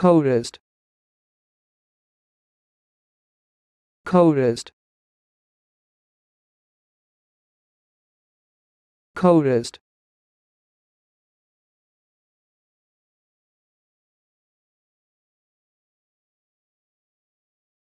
coldest. Coldest. Coldest.